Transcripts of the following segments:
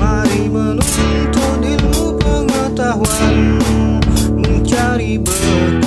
Mari menuntut ilmu pengetahuan Mencari bekal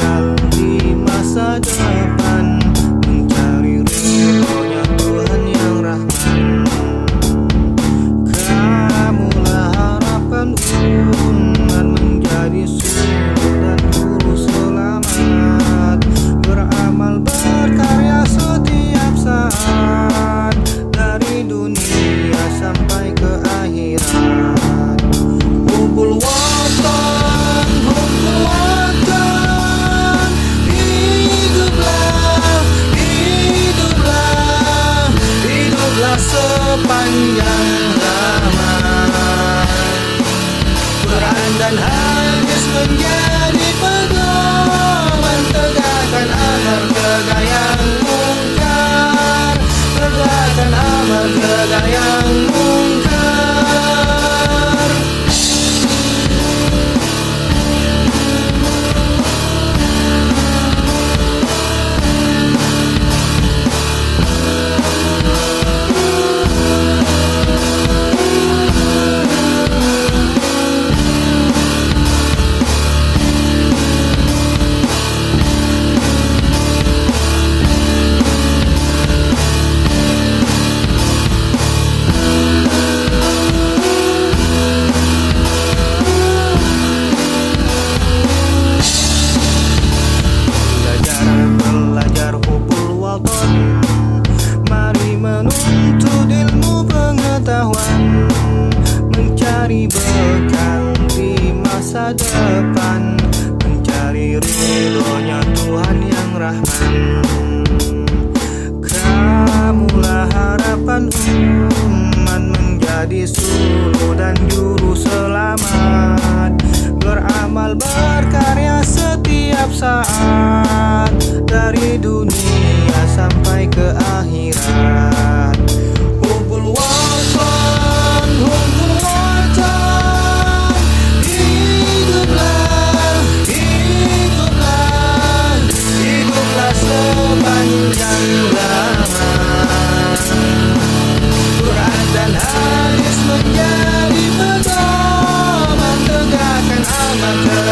berkarya setiap saat dari dulu.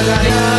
Yeah, la la